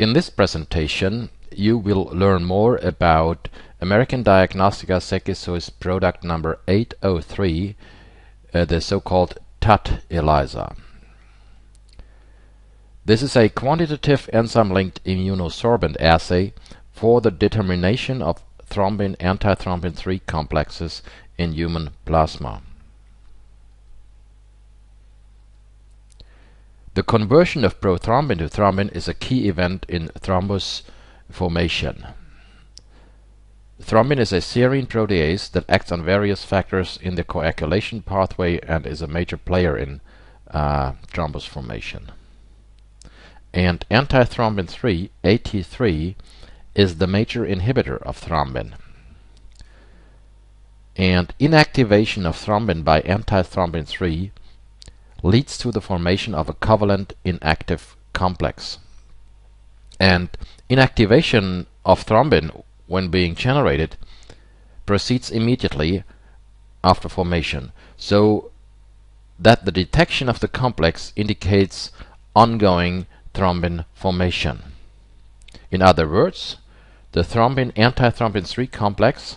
In this presentation, you will learn more about American Diagnostica Sekisui's product number 803, uh, the so-called TAT ELISA. This is a quantitative enzyme-linked immunosorbent assay for the determination of thrombin antithrombin 3 complexes in human plasma. The conversion of prothrombin to thrombin is a key event in thrombus formation. Thrombin is a serine protease that acts on various factors in the coagulation pathway and is a major player in uh, thrombus formation. And antithrombin 3, AT3, is the major inhibitor of thrombin. And inactivation of thrombin by antithrombin 3 leads to the formation of a covalent inactive complex. And inactivation of thrombin when being generated proceeds immediately after formation, so that the detection of the complex indicates ongoing thrombin formation. In other words, the thrombin antithrombin 3 complex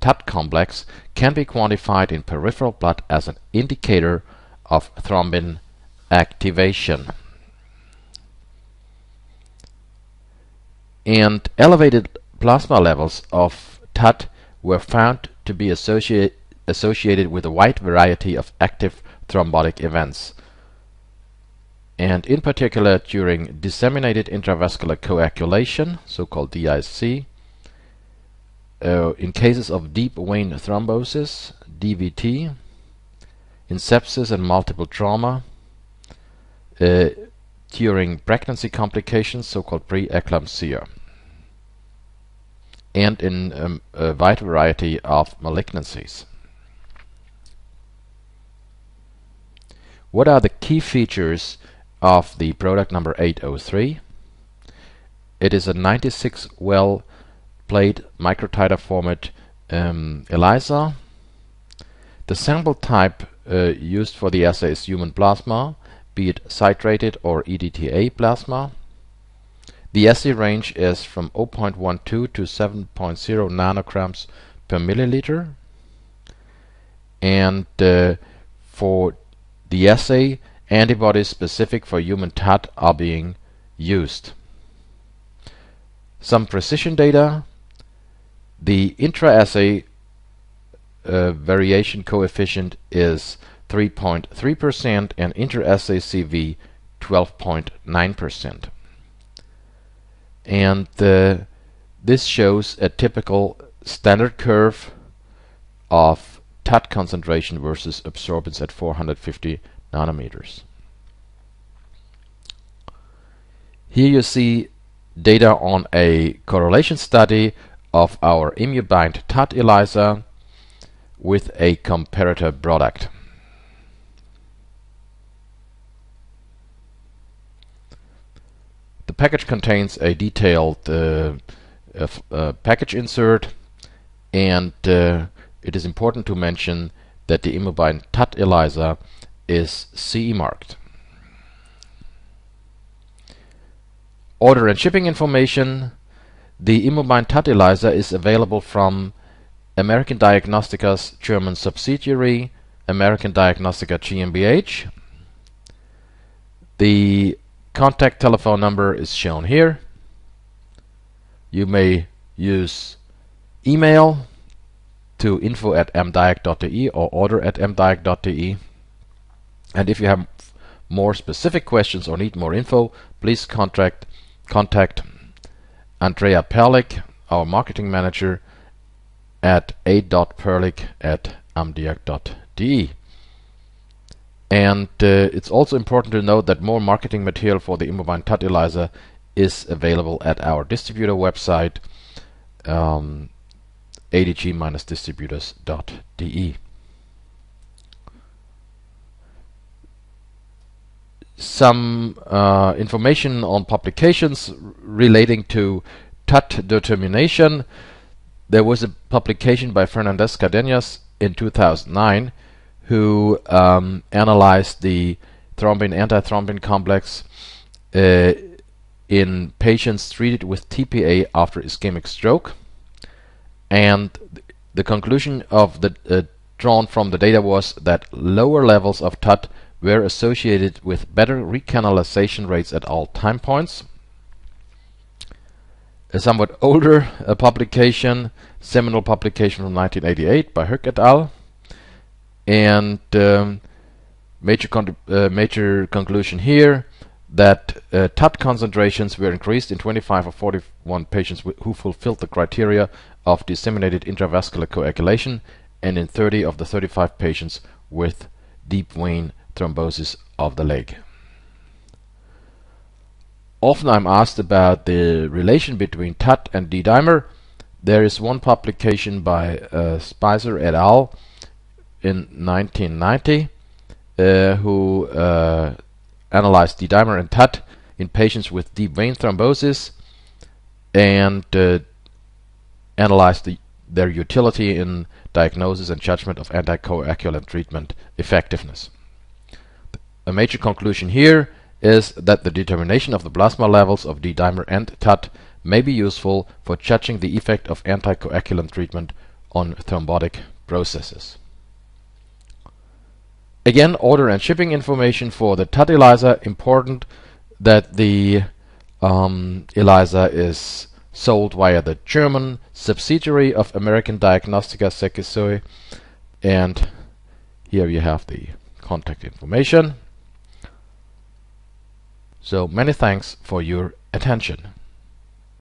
TAT complex can be quantified in peripheral blood as an indicator of thrombin activation. And elevated plasma levels of TAT were found to be associate, associated with a wide variety of active thrombotic events, and in particular during disseminated intravascular coagulation, so-called DIC, uh, in cases of deep vein thrombosis, DVT, in sepsis and multiple trauma, uh, during pregnancy complications, so-called preeclampsia, and in um, a wide variety of malignancies. What are the key features of the product number 803? It is a 96 well plate microtiter format um, ELISA. The sample type uh, used for the assay is human plasma, be it citrated or EDTA plasma. The assay range is from 0.12 to 7.0 nanograms per milliliter. And uh, for the assay, antibodies specific for human TAT are being used. Some precision data. The intra-assay uh, variation coefficient is 3.3% and inter-assay CV 12.9%. And uh, this shows a typical standard curve of TAT concentration versus absorbance at 450 nanometers. Here you see data on a correlation study of our Immubind TAT ELISA with a comparator product. The package contains a detailed uh, uh, package insert and uh, it is important to mention that the Immubind TAT ELISA is CE marked. Order and shipping information. The Immubind TAT ELISA is available from American Diagnostica's German subsidiary, American Diagnostica GmbH. The contact telephone number is shown here. You may use email to info at mdiag.de or order at mdiag.de. And if you have more specific questions or need more info, please contact contact Andrea Perlik, our marketing manager, at a.perlik at amdiag.de. And uh, it's also important to note that more marketing material for the Immubind TAT is available at our distributor website, um, adg-distributors.de. Some uh, information on publications relating to TAT determination. There was a publication by Fernandez Cadenas in 2009 who um, analyzed the thrombin antithrombin complex uh, in patients treated with TPA after ischemic stroke. And the conclusion of the uh, drawn from the data was that lower levels of TAT were associated with better recanalization rates at all time points. A somewhat older uh, publication, seminal publication from 1988 by Hoek et al. And um, major, uh, major conclusion here that uh, TAT concentrations were increased in 25 of 41 patients who fulfilled the criteria of disseminated intravascular coagulation and in 30 of the 35 patients with deep vein thrombosis of the leg. Often I'm asked about the relation between TAT and D-dimer. There is one publication by uh, Speiser et al. in 1990 uh, who uh, analyzed D-dimer and TAT in patients with deep vein thrombosis and uh, analyzed the, their utility in diagnosis and judgment of anticoagulant treatment effectiveness. A major conclusion here is that the determination of the plasma levels of D-dimer and TAT may be useful for judging the effect of anticoagulant treatment on thrombotic processes. Again, order and shipping information for the TAT ELISA. Important that the um, ELISA is sold via the German subsidiary of American Diagnostica Sekisui. And here you have the contact information. So many thanks for your attention.